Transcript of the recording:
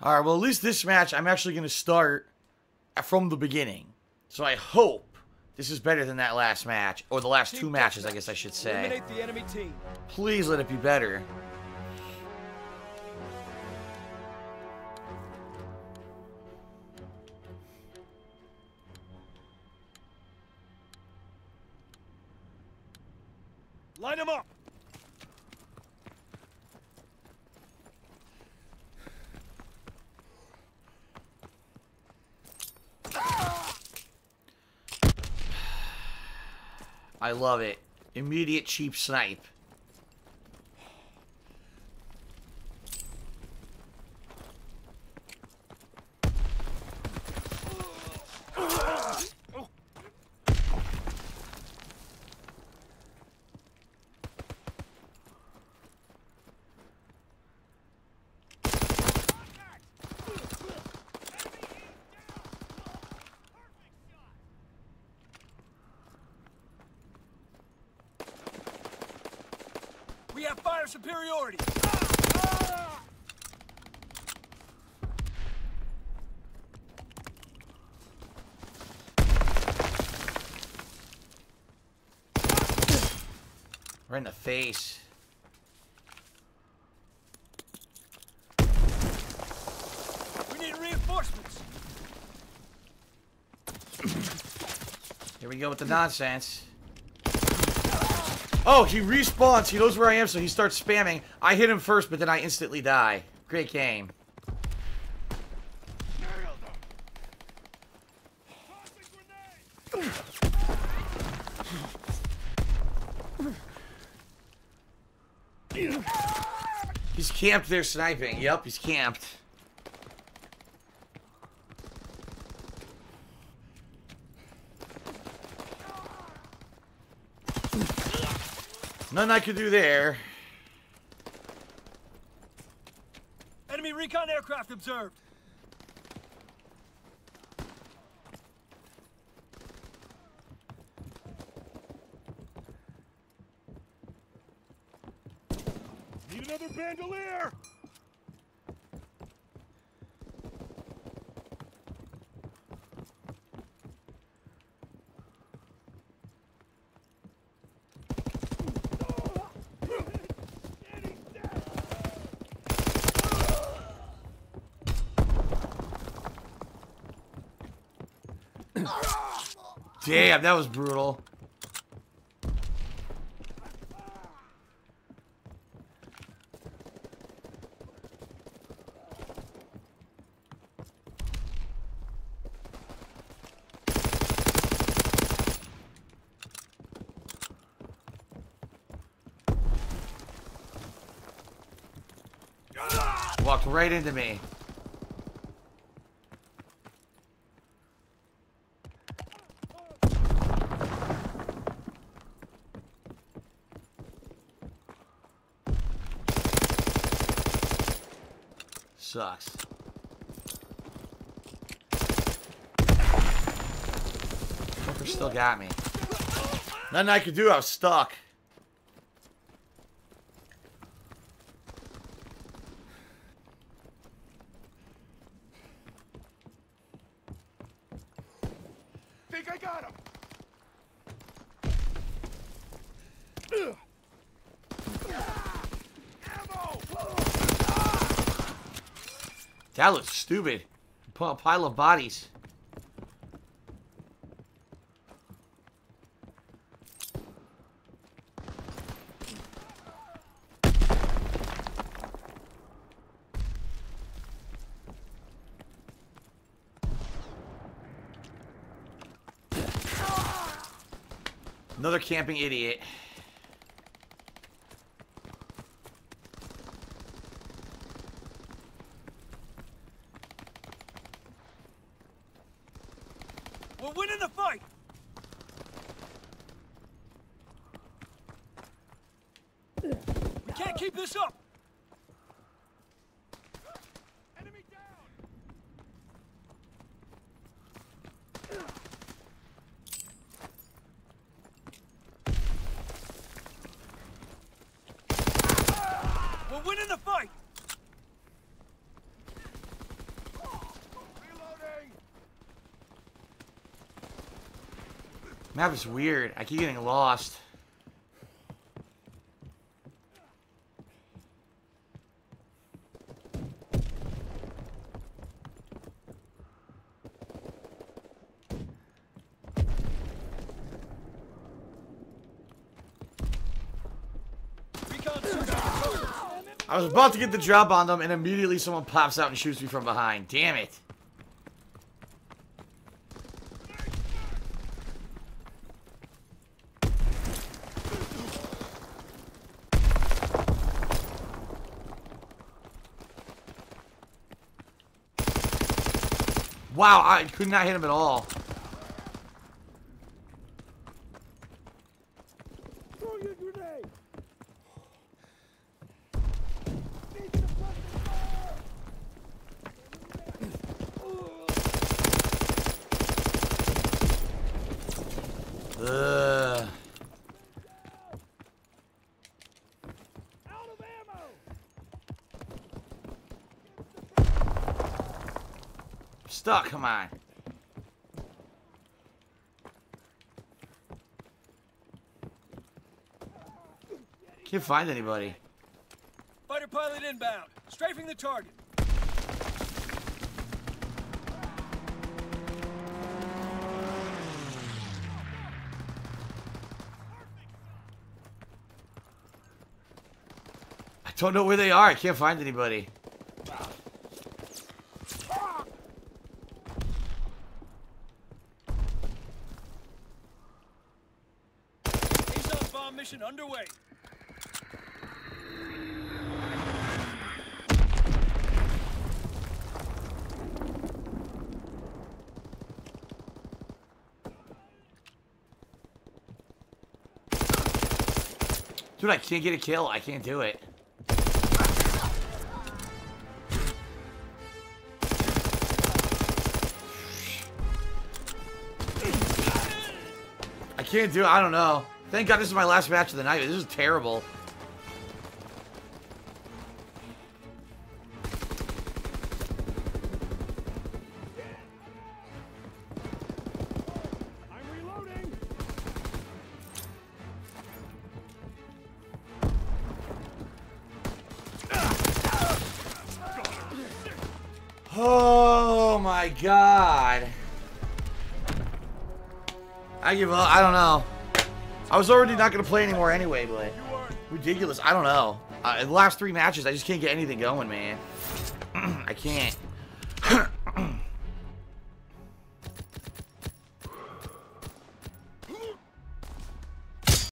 All right, well, at least this match, I'm actually going to start from the beginning. So I hope this is better than that last match. Or the last two matches, I guess I should say. Eliminate the enemy team. Please let it be better. Line them up. I love it. Immediate cheap snipe. Fire superiority. Right in the face. We need reinforcements. Here we go with the nonsense. Oh, he respawns. He knows where I am, so he starts spamming. I hit him first, but then I instantly die. Great game. He's camped there sniping. Yep, he's camped. Nothing I could do there. Enemy recon aircraft observed. Need another bandolier! Damn, that was brutal. Walked right into me. Sucks. Fucker still got me. Nothing I could do, I was stuck. Think I got him! Ammo! That looks stupid. Put a pile of bodies. Another camping idiot. We're the fight. We can't keep this up. Enemy down! We're winning the fight. Map is weird. I keep getting lost. I was about to get the drop on them, and immediately someone pops out and shoots me from behind. Damn it. Wow, I could not hit him at all. Ugh. Out of ammo! Stuck, come on. Can't find anybody. Fighter pilot inbound. Strafing the target. I don't know where they are. I can't find anybody. Bomb mission underway. Dude, I can't get a kill. I can't do it. I can't do it. I don't know. Thank God this is my last match of the night. This is terrible. Oh my God. I give up. I don't know. I was already not going to play anymore anyway, but ridiculous. I don't know. Uh, the last three matches, I just can't get anything going, man. I can't.